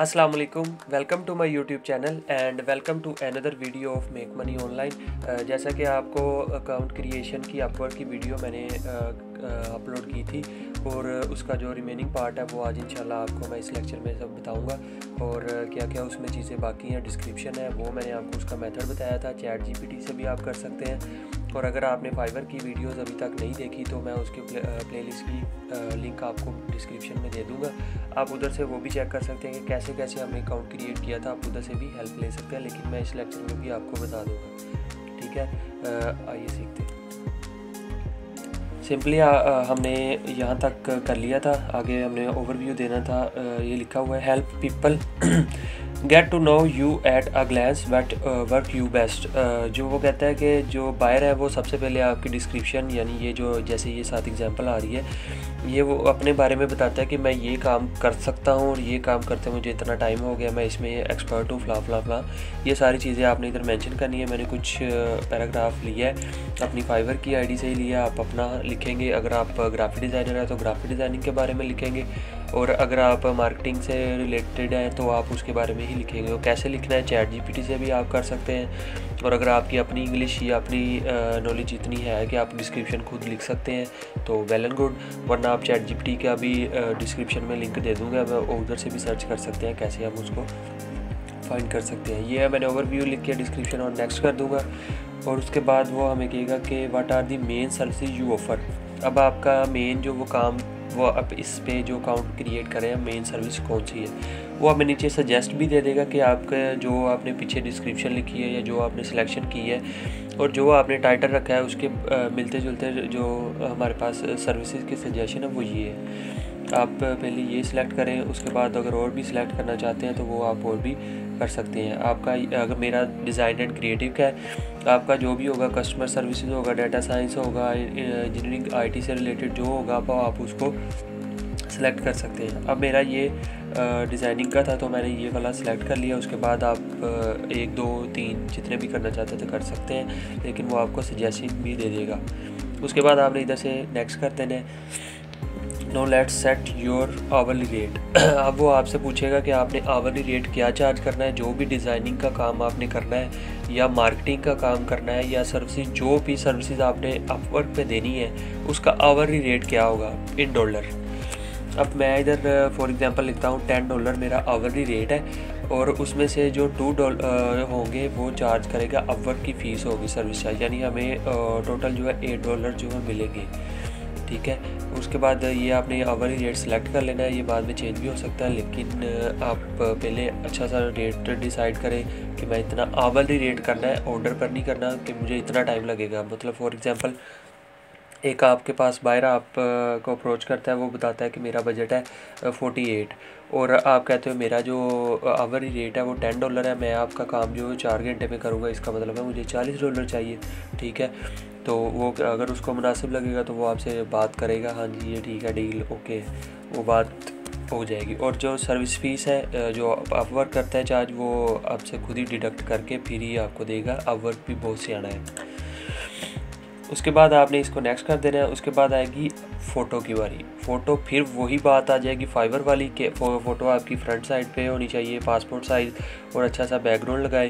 अस्सलाम वालेकुम to my YouTube channel and welcome to another video of make money online जैसा कि आपको अकाउंट क्रिएशन की अपवर्ड की वीडियो मैंने अपलोड की थी और उसका जो रिमेनिंग पार्ट है वो आज इंशाल्लाह आपको मैं इस लेक्चर में सब बताऊँगा और क्या क्या उसमें चीज़ें बाकी हैं डिस्क्रिप्शन है वो मैंने आपको उसका मेथड बताया था चैट जीपीटी से भी आप कर सकते हैं। और अगर आपने फाइवर की वीडियोस अभी तक नहीं देखी तो मैं उसके प्ले, प्लेलिस्ट की लिंक आपको डिस्क्रिप्शन में दे दूँगा। आप उधर से वो भी चेक कर सकते हैं कि कैसे कैसे हमने अकाउंट क्रिएट किया था। आप उधर से भी हेल्प ले सकते हैं लेकिन मैं इस लेक्चर में भी आपको बता दूँगा। ठीक है? आइए सीखते सिंपली हमने यहाँ तक कर लिया था। आगे हमने ओवरव्यू देना था। ये लिखा हुआ है help people get to know you at a glance what work you best जो वो कहता है कि जो बायर है वो सबसे पहले आपकी डिस्क्रिप्शन यानी ये जो जैसे ये साथ एग्जांपल आ रही है, ये वो अपने बारे में बताता है कि मैं ये काम कर सकता हूँ और ये काम करते मुझे इतना टाइम हो गया, मैं इसमें एक्सपर्ट हूँ फ्ला फ्ला फ्ला ये सारी चीज़ें आपने इधर मेंशन करनी है, मैंने कुछ पैराग्राफ लिया है, अपनी फाइवर की आईडी से ही लिया, आप अपना लिखेंगे, अगर आप ग्राफिक डिज़ाइनर है तो ग्राफिक डिज़ाइनिंग के बारे में लिखेंगे। और अगर आप मार्केटिंग से रिलेटेड हैं तो आप उसके बारे में ही लिखेंगे। और कैसे लिखना है? चैट जीपीटी से भी आप कर सकते हैं। और अगर आपकी अपनी इंग्लिश या अपनी नॉलेज इतनी है कि आप डिस्क्रिप्शन खुद लिख सकते हैं तो वेल एंड गुड वरना आप चैट जीपीटी का भी डिस्क्रिप्शन में लिंक दे दूँगा। उधर से भी सर्च कर सकते हैं, कैसे हम उसको फाइंड कर सकते हैं। ये है, मैंने ओवरव्यू लिख के डिस्क्रिप्शन और नेक्स्ट कर दूँगा। और उसके बाद वो हमें कहेगा कि what are the main service you offer अब आपका मेन जो वो काम वो आप इस पे जो अकाउंट क्रिएट करें मेन सर्विस कौन सी है? वो हमें नीचे सजेस्ट भी दे देगा कि आपका जो आपने पीछे डिस्क्रिप्शन लिखी है या जो आपने सिलेक्शन की है और जो आपने टाइटल रखा है, उसके मिलते जुलते जो हमारे पास सर्विसेज़ के सजेशन है, वो ये है। आप पहले ये सिलेक्ट करें, उसके बाद अगर और भी सिलेक्ट करना चाहते हैं तो वो आप और भी कर सकते हैं। आपका अगर मेरा डिज़ाइन एंड क्रिएटिव का है, आपका जो भी होगा कस्टमर सर्विसेज़ होगा डाटा साइंस होगा इंजीनियरिंग आईटी से रिलेटेड जो होगा, आप उसको सेलेक्ट कर सकते हैं। अब मेरा ये डिज़ाइनिंग का था तो मैंने ये वाला सिलेक्ट कर लिया। उसके बाद आप एक, दो, तीन जितने भी करना चाहते थे कर सकते हैं, लेकिन वो आपको सजेशन भी दे देगा। उसके बाद आपने इधर से नेक्स्ट कर देना है। No let set your hourly rate. अब वो आपसे पूछेगा कि आपने आवरली रेट क्या चार्ज करना है? जो भी डिज़ाइनिंग का काम आपने करना है, या मार्केटिंग का काम करना है, या सर्विसेज़, जो भी सर्विसेज़ आपने अपवर्क पे देनी है, उसका आवरली रेट क्या होगा? In dollar. अब मैं इधर, फॉर एग्जांपल लिखता हूँ, टेन डॉलर मेरा आवरली रेट है, और उसमें से जो टू डॉलर होंगे, वो चार्ज करेगा अपवर्क की फ़ीस होगी सर्विस चार्ज, यानी हमें टोटल जो है, एट डॉलर जो है मिलेंगे। ठीक है? उसके बाद ये आपने आवरली रेट सेलेक्ट कर लेना है। ये बाद में चेंज भी हो सकता है, लेकिन आप पहले अच्छा सा रेट डिसाइड करें कि मैं इतना आवरली रेट करना है ऑर्डर पर नहीं करना, कि मुझे इतना टाइम लगेगा। मतलब फॉर एग्ज़ाम्पल एक आपके पास बाहर आप को अप्रोच करता है, वो बताता है कि मेरा बजट है फोर्टी एट और आप कहते हो मेरा जो आवरी रेट है वो टेन डॉलर है, मैं आपका काम जो है चार घंटे में करूँगा, इसका मतलब है मुझे चालीस डॉलर चाहिए, ठीक है? तो वो अगर उसको मुनासिब लगेगा तो वो आपसे बात करेगा हाँ जी, ये ठीक है डील ओके वो बात हो जाएगी। और जो सर्विस फ़ीस है जो आप वर्क करता है चार्ज वो आपसे खुद ही डिडक्ट करके फिर ही आपको देगा आप वर्क भी बहुत से आना है। उसके बाद आपने इसको नेक्स्ट कर देना है, उसके बाद आएगी फ़ोटो की बारी फ़ोटो फिर वही बात आ जाएगी फाइबर वाली के फ़ोटो आपकी फ्रंट साइड पे होनी चाहिए पासपोर्ट साइज़ और अच्छा सा बैकग्राउंड लगाए।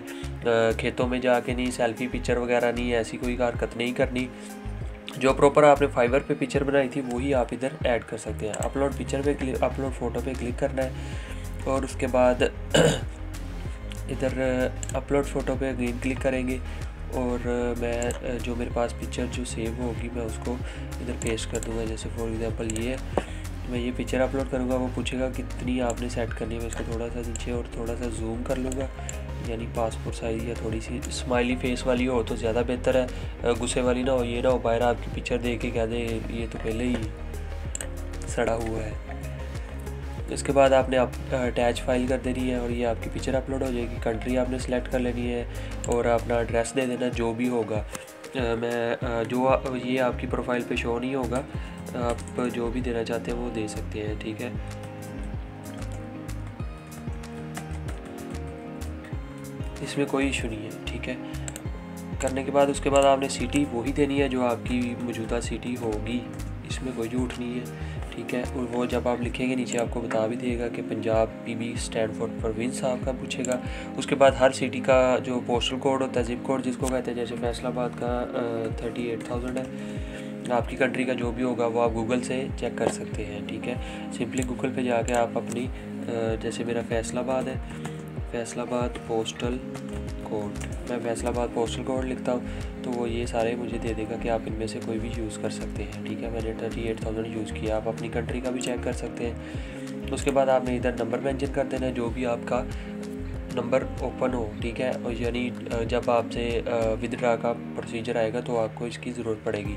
खेतों में जाके नहीं सेल्फी पिक्चर वगैरह नहीं, ऐसी कोई हरकत नहीं करनी। जो प्रॉपर आपने फाइबर पे पिक्चर बनाई थी वही आप इधर ऐड कर सकते हैं। अपलोड पिक्चर पे क्लिक अपलोड फ़ोटो पे क्लिक करना है। और उसके बाद इधर अपलोड फ़ोटो पे ग्रीन क्लिक करेंगे। और मैं जो मेरे पास पिक्चर जो सेव होगी, मैं उसको इधर पेस्ट कर दूँगा, जैसे फॉर एग्ज़ाम्पल ये है। मैं ये पिक्चर अपलोड करूँगा, वो पूछेगा कितनी आपने सेट करनी है। मैं इसको थोड़ा सा नीचे और थोड़ा सा जूम कर लूँगा, यानी पासपोर्ट साइज़ या थोड़ी सी स्माइली फेस वाली हो तो ज़्यादा बेहतर है। गुस्से वाली ना हो, ये ना हो, बाहर आपकी पिक्चर देख के कह दे, ये तो पहले ही सड़ा हुआ है। इसके बाद आपने आप अटैच फ़ाइल कर देनी है और ये आपकी पिक्चर अपलोड हो जाएगी। कंट्री आपने सेलेक्ट कर लेनी है और अपना एड्रेस दे देना, जो भी होगा। मैं जो ये आपकी प्रोफ़ाइल पे शो नहीं होगा, आप जो भी देना चाहते हैं वो दे सकते हैं, ठीक है? इसमें कोई इशू नहीं है, ठीक है? करने के बाद उसके बाद आपने सिटी वही देनी है जो आपकी मौजूदा सिटी होगी। इसमें कोई झूठ नहीं है। ठीक है? और वो जब आप लिखेंगे, नीचे आपको बता भी देगा कि Punjab PB stand for Parveen साहब का पूछेगा। उसके बाद हर सिटी का जो पोस्टल कोड होता है जिप कोड जिसको कहते हैं, जैसे फैसलाबाद का थर्टी एट थाउज़ेंड है। आपकी कंट्री का जो भी होगा, वो आप गूगल से चेक कर सकते हैं, ठीक है? सिंपली गूगल पे जाके आप अपनी जैसे मेरा फैसलाबाद है, फैसलाबाद पोस्टल कोड मैं फैसलाबाद पोस्टल कोड लिखता हूँ तो वो ये सारे मुझे दे देगा कि आप इनमें से कोई भी यूज़ कर सकते हैं, ठीक है? मैंने थर्टी एट थाउज़ेंड यूज़ किया, आप अपनी कंट्री का भी चेक कर सकते हैं। उसके बाद आपने इधर नंबर मेंशन कर देना है जो भी आपका नंबर ओपन हो, ठीक है? और यानी जब आपसे विदड्रा का प्रोसीजर आएगा तो आपको इसकी ज़रूरत पड़ेगी।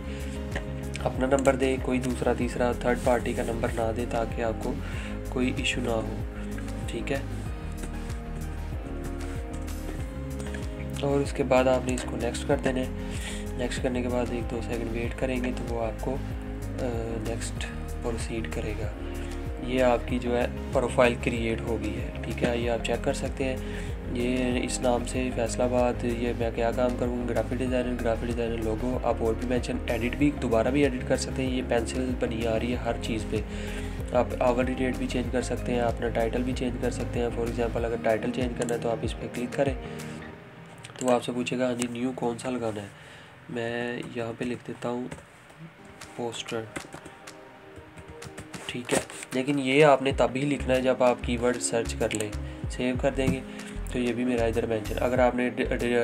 अपना नंबर दे, कोई दूसरा, तीसरा थर्ड पार्टी का नंबर ना दे, ताकि आपको कोई इशू ना हो, ठीक है? और उसके बाद आपने इसको नेक्स्ट कर देना है। नेक्स्ट करने के बाद एक दो सेकंड वेट करेंगे तो वो आपको नेक्स्ट प्रोसीड करेगा। ये आपकी जो है प्रोफ़ाइल क्रिएट हो गई है, ठीक है? ये आप चेक कर सकते हैं। ये इस नाम से फैसलाबाद, ये मैं क्या काम करूँ? Graphic designer graphic designer logo आप और भी मेंशन एडिट भी, दोबारा भी एडिट कर सकते हैं। ये पेंसिल बनी आ रही है हर चीज़ पे। आप आवरली डेट भी चेंज कर सकते हैं, अपना टाइटल भी चेंज कर सकते हैं। फॉर एग्जांपल अगर टाइटल चेंज करना है तो आप इस पर क्लिक करें। तो आपसे पूछेगा हाँ जी न्यू कौन सा लगाना है? मैं यहाँ पे लिख देता हूँ पोस्टर ठीक है? लेकिन ये आपने तभी लिखना है जब आप कीवर्ड सर्च कर लें। सेव कर देंगे। तो ये भी मेरा इधर मेंशन अगर आपने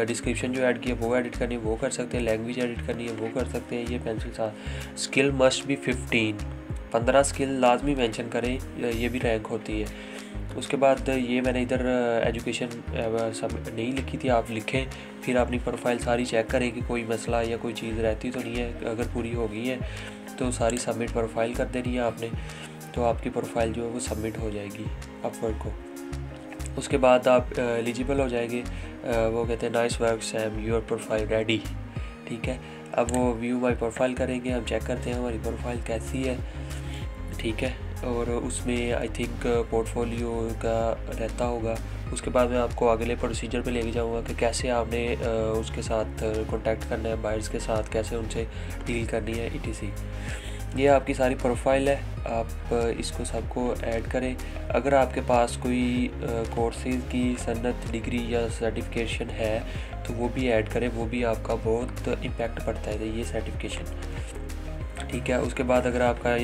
डिस्क्रिप्शन जो ऐड किया, वो एडिट करनी है, वो कर सकते हैं। लैंग्वेज एडिट करनी है, वो कर सकते हैं। ये पेंसिल साथ। स्किल मस्ट भी फिफ्टीन पंद्रह स्किल लाजमी मेंशन करें। ये भी रैंक होती है। उसके बाद ये मैंने इधर एजुकेशन सब नहीं लिखी थी, आप लिखें, फिर अपनी प्रोफ़ाइल सारी चेक करें कि कोई मसला या कोई चीज़ रहती तो नहीं है, अगर पूरी हो गई है तो सारी सबमिट प्रोफ़ाइल कर देनी है आपने तो आपकी प्रोफ़ाइल जो है वो सबमिट हो जाएगी अपवर्ड को। उसके बाद आप एलिजिबल हो जाएँगे वो कहते हैं nice work Sam your profile ready ठीक है? अब वो व्यू माई प्रोफ़ाइल करेंगे, हम चेक करते हैं हमारी प्रोफ़ाइल कैसी है। ठीक है? और उसमें आई थिंक पोर्टफोलियो का रहता होगा। उसके बाद मैं आपको अगले प्रोसीजर पे लेके जाऊँगा कि कैसे आपने उसके साथ कांटेक्ट करना है बायर्स के साथ कैसे उनसे डील करनी है ई ये आपकी सारी प्रोफ़ाइल है। आप इसको सबको ऐड करें। अगर आपके पास कोई कोर्सेज की सन्नत डिग्री या सर्टिफिकेशन है तो वो भी ऐड करें। वो भी आपका बहुत इम्पेक्ट पड़ता है, ये सर्टिफिकेशन ठीक है, उसके बाद अगर आपका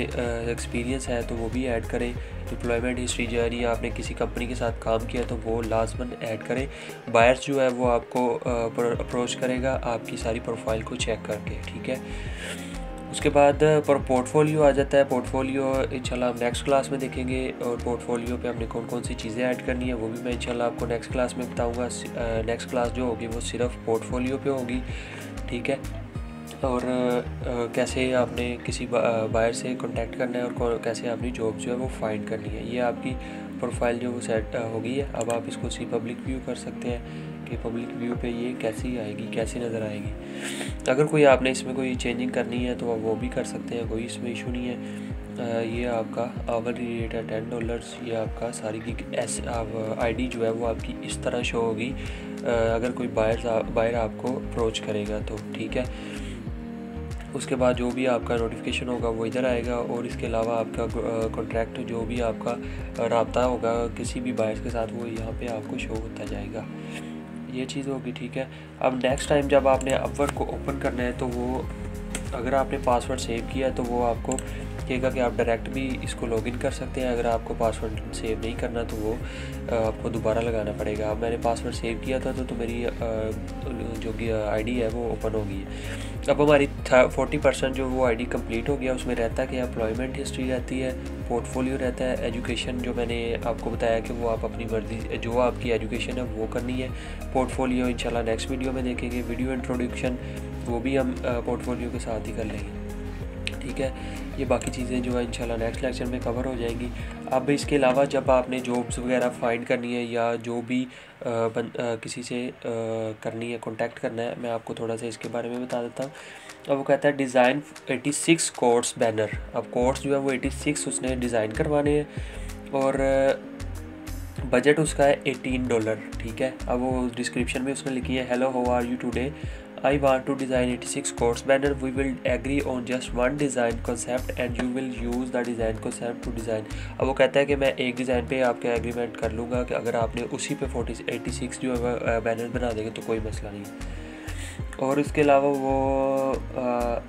एक्सपीरियंस है तो वो भी ऐड करें। डिप्लॉयमेंट हिस्ट्री जो है आपने किसी कंपनी के साथ काम किया तो वो लाजमन ऐड करें। बायर्स जो है, वो आपको अप्रोच करेगा, आपकी सारी प्रोफ़ाइल को चेक करके, ठीक है? उसके बाद, पर पोर्टफोलियो आ जाता है। पोर्टफोलियो इंशाल्लाह हम नेक्स्ट क्लास में देखेंगे, और पोर्टफोलियो पे हमने कौन कौन सी चीज़ें ऐड करनी है, वो भी मैं इंशाल्लाह आपको नेक्स्ट क्लास में बताऊँगा। नेक्स्ट क्लास जो होगी, वो सिर्फ़ पोर्टफोलियो पे होगी, ठीक है? और कैसे आपने किसी बायर से कांटेक्ट करना है और कैसे अपनी जॉब जो है वो फाइंड करनी है? ये आपकी प्रोफ़ाइल जो वो सेट हो गई है। अब आप इसको सी पब्लिक व्यू कर सकते हैं कि पब्लिक व्यू पे ये कैसी आएगी, कैसी नज़र आएगी। अगर कोई आपने इसमें कोई चेंजिंग करनी है तो आप वो भी कर सकते हैं, कोई इसमें इशू नहीं है। ये आपका आवरली रेट है टेन डॉलर्स ये आपका सारी की एस आईडी जो है वो आपकी इस तरह शो होगी। अगर कोई बायर बायर आपको अप्रोच करेगा तो ठीक है? उसके बाद जो भी आपका नोटिफिकेशन होगा वो इधर आएगा और इसके अलावा आपका कॉन्ट्रैक्ट जो भी आपका रबता होगा किसी भी बायर्स के साथ वो यहाँ पे आपको शो होता जाएगा। ये चीज़ होगी, ठीक है? अब नेक्स्ट टाइम जब आपने अपवर्ड को ओपन करना है तो वो, अगर आपने पासवर्ड सेव किया तो वो आपको कहेगा कि आप डायरेक्ट भी इसको लॉगिन कर सकते हैं। अगर आपको पासवर्ड सेव नहीं करना तो वो आपको दोबारा लगाना पड़ेगा। अब मैंने पासवर्ड सेव किया था तो, तो मेरी जो आईडी है वो ओपन हो गई है। अब हमारी फोर्टी परसेंट जो वो आईडी कंप्लीट हो गया उसमें रहता है कि एम्प्लॉयमेंट हिस्ट्री रहती है पोर्टफोलियो रहता है एजुकेशन जो मैंने आपको बताया कि वो आप अपनी मर्ज़ी जो आपकी एजुकेशन है वो करनी है। पोर्टफोलियो इंशाल्लाह नेक्स्ट वीडियो में देखेंगे। वीडियो इंट्रोडक्शन वो भी हम पोर्टफोलियो के साथ ही कर लेंगे। ठीक है? ये बाकी चीज़ें जो है इंशाल्लाह नेक्स्ट लेक्चर में कवर हो जाएँगी। अब इसके अलावा जब आपने जॉब्स वगैरह फाइंड करनी है या जो भी आ, बन, आ, किसी से आ, करनी है कांटेक्ट करना है मैं आपको थोड़ा सा इसके बारे में बता देता हूँ। अब वो कहता है डिज़ाइन 86 कोर्स बैनर अब कोर्स जो है वो 86 उसने डिज़ाइन करवाने हैं और बजट उसका है 18 डॉलर ठीक है? अब वो डिस्क्रिप्शन में उसने लिखी है hello how are you today I want to design 86 course banner. We will agree on just one design concept and you will use the design concept to design. अब वो कहता है कि मैं एक डिज़ाइन पे आपके एग्रीमेंट कर लूँगा कि अगर आपने उसी पे फोर्टी एटी सिक्स जो है बैनर बना देंगे तो कोई मसला नहीं और इसके अलावा वो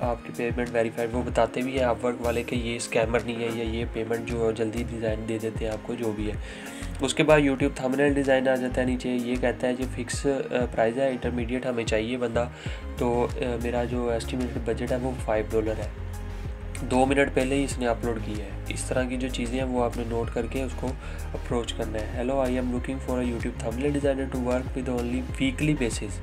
आपकी पेमेंट वेरीफाइड वो बताते भी हैं आप वर्क वाले कि ये स्कैमर नहीं है या ये पेमेंट जो है जल्दी डिज़ाइन दे देते हैं आपको, जो भी है उसके बाद यूट्यूब थंबनेल डिज़ाइन आ जाता है नीचे, ये कहता है जो फिक्स प्राइस है इंटरमीडिएट हमें चाहिए बंदा। तो मेरा जो एस्टिमेटेड बजट है वो फाइव डॉलर है। दो मिनट पहले ही इसने अपलोड किया है। इस तरह की जो चीज़ें हैं, वो आपने नोट करके उसको अप्रोच करना है। Hello I am looking for a YouTube thumbnail designer to work with only weekly basis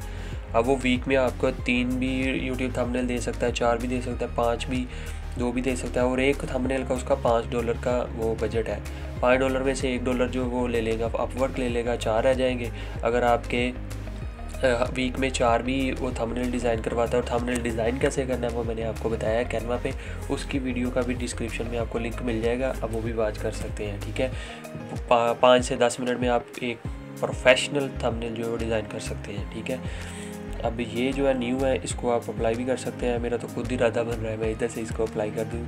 अब वो वीक में आपको तीन भी यूट्यूब थंबनेल दे सकता है, चार भी दे सकता है, पाँच भी, दो भी दे सकता है और एक थंबनेल का उसका पाँच डॉलर का वो बजट है। पाँच डॉलर में से एक डॉलर जो वो ले लेगा, अपवर्क ले लेगा, चार रह जाएँगे। अगर आपके वीक में चार भी वो थंबनेल डिज़ाइन करवाता है और थंबनेल डिज़ाइन कैसे करना है वो मैंने आपको बताया कैनवा पे। उसकी वीडियो का भी डिस्क्रिप्शन में आपको लिंक मिल जाएगा अब वो भी वाच कर सकते हैं, ठीक है? पाँच से दस मिनट में आप एक प्रोफेशनल थंबनेल जो है वो डिज़ाइन कर सकते हैं, ठीक है? अब ये जो है न्यू है, इसको आप अप्लाई भी कर सकते हैं। मेरा तो खुद ही इरादा बन रहा है, मैं इधर से इसको अप्लाई कर दूँ।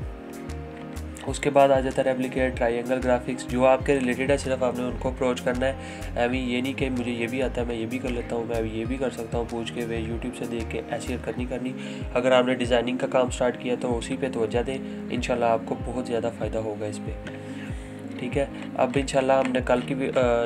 उसके बाद आ जाता है रेप्लिकेट ट्राइंगल ग्राफिक्स जो आपके रिलेटेड है, सिर्फ़ आपने उनको अप्रोच करना है। अभी ये नहीं कि मुझे ये भी आता है, मैं ये भी कर लेता हूँ, मैं ये भी कर सकता हूँ पूछ के वे यूट्यूब से देख के ऐसी हरकत नहीं करनी। अगर आपने डिज़ाइनिंग का काम स्टार्ट किया तो उसी पर तोज्जा दें। इन आपको बहुत ज़्यादा फ़ायदा होगा इस पर ठीक है। अब इंशाल्लाह हमने कल की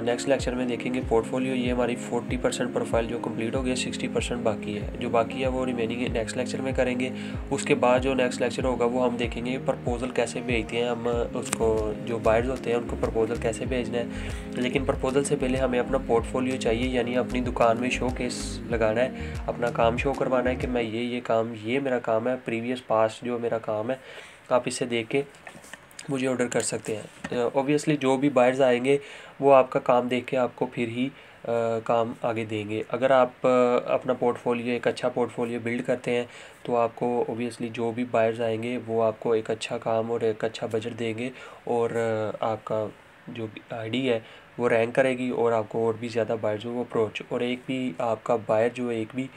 नेक्स्ट लेक्चर में देखेंगे पोर्टफोलियो ये हमारी 40 परसेंट प्रोफ़ाइल जो कंप्लीट हो गई 60 परसेंट बाकी है। जो बाकी है वो रिमेनिंग नेक्स्ट लेक्चर में करेंगे। उसके बाद जो नेक्स्ट लेक्चर होगा वो हम देखेंगे प्रपोज़ल कैसे भेजते हैं हम, उसको जो बायर्स होते हैं उनको प्रपोज़ल कैसे भेजना है। लेकिन प्रपोज़ल से पहले हमें अपना पोर्टफोलियो चाहिए, यानी अपनी दुकान में शो केस लगाना है। अपना काम शो करवाना है कि मैं ये ये काम, ये मेरा काम है। प्रीवियस पास जो मेरा काम है, आप इसे देख के मुझे ऑर्डर कर सकते हैं। ओबियसली जो भी बायर्स आएँगे वो आपका काम देख के आपको फिर ही आ, काम आगे देंगे। अगर आप आ, अपना पोर्टफोलियो एक अच्छा पोर्टफोलियो बिल्ड करते हैं तो आपको ओबियसली जो भी बायर्स आएँगे वो आपको एक अच्छा काम और एक अच्छा बजट देंगे और आ, आपका जो आईडी है वो रैंक करेगी और आपको और भी ज़्यादा बायर जो वो अप्रोच और एक भी आपका बायर जो एक भी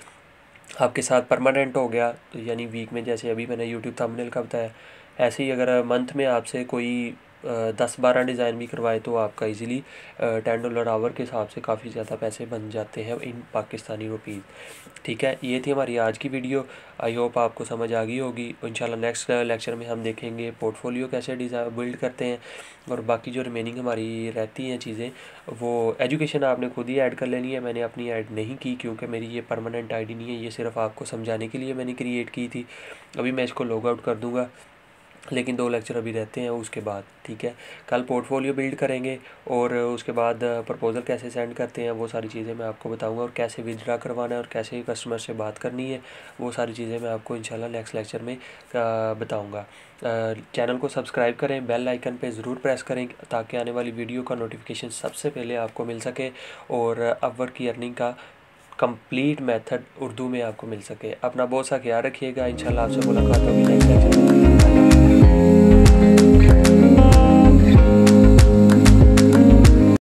आपके साथ परमानेंट हो गया तो यानी वीक में जैसे अभी मैंने यूट्यूब थंबनेल का बताया ऐसे ही अगर मंथ में आपसे कोई दस बारह डिज़ाइन भी करवाए तो आपका इजीली टेन डॉलर आवर के हिसाब से काफ़ी ज़्यादा पैसे बन जाते हैं इन पाकिस्तानी रुपीज़ ठीक है, ये थी हमारी आज की वीडियो आई होप आपको समझ आ गई होगी। इंशाल्लाह नेक्स्ट लेक्चर में हम देखेंगे पोर्टफोलियो कैसे डिज़ाइन बिल्ड करते हैं और बाकी जो रिमेनिंग हमारी रहती हैं चीज़ें, वो एजुकेशन आपने खुद ही ऐड कर लेनी है। मैंने अपनी ऐड नहीं की क्योंकि मेरी ये परमानेंट आईडी नहीं है। ये सिर्फ़ आपको समझाने के लिए मैंने क्रिएट की थी। अभी मैं इसको लॉग आउट कर दूँगा। लेकिन दो लेक्चर अभी रहते हैं उसके बाद, ठीक है? कल पोर्टफोलियो बिल्ड करेंगे और उसके बाद प्रपोज़ल कैसे सेंड करते हैं वो सारी चीज़ें मैं आपको बताऊँगा और कैसे विदड्रा करवाना है और कैसे कस्टमर से बात करनी है, वो सारी चीज़ें मैं आपको इंशाल्लाह नेक्स्ट लेक्चर में बताऊँगा। चैनल को सब्सक्राइब करें बेल आइकन पे ज़रूर प्रेस करें ताकि आने वाली वीडियो का नोटिफिकेशन सबसे पहले आपको मिल सके और अपवर्क की अर्निंग का कंप्लीट मेथड उर्दू में आपको मिल सके। अपना बहुत सा ख्याल रखिएगा, इंशाल्लाह आपसे मुलाकात होगी। Next lecture